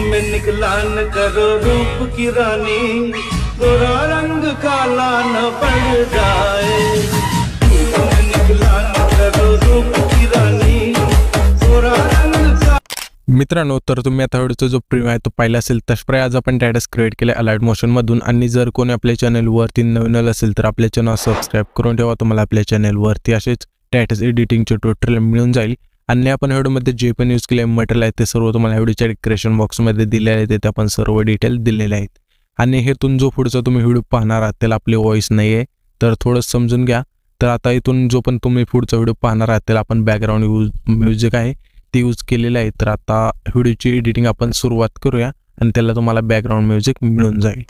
में निकला न करो रूप की रानी। तोरा रंग काला न पड़ जाए। धूप में निकला न करो रूप की रानी। रंग मित्रांनो तर तुम्ही आता व्हिडिओचा जो प्रिव्ह आहे तो पाहिला असेल तशप्राय आज आपण टॅटस क्रिएट केले अलर्ट मोशनमधून आणि जर कोणी आपल्या चॅनलवरती नवीन आलं असेल तर आपल्या चॅनल सबस्क्राईब करून ठेवा. तुम्हाला आपल्या चॅनलवरती असेच टॅटस एडिटिंगचे ट्युटोरियल मिळून जाईल. आणि आपण व्हिडिओमध्ये जे पण यूज केले मटेरियल आहे ते सर्व तुम्हाला व्हिडिओच्या डिस्क्रिप्शन बॉक्समध्ये दिलेले आहे तिथे आपण सर्व डिटेल दिलेले आहेत. आणि हेतून जो पुढचा तुम्ही व्हिडिओ पाहणार आहात त्याला आपली व्हॉइस नाही आहे तर थोडं समजून घ्या. तर आता इथून जो पण तुम्ही पुढचा व्हिडिओ पाहणार आहात त्याला आपण बॅकग्राऊंड यूज म्युझिक आहे ते यूज केलेलं आहे. तर आता व्हिडिओची एडिटिंग आपण सुरुवात करूया आणि त्याला तुम्हाला बॅकग्राऊंड म्युझिक मिळून जाईल.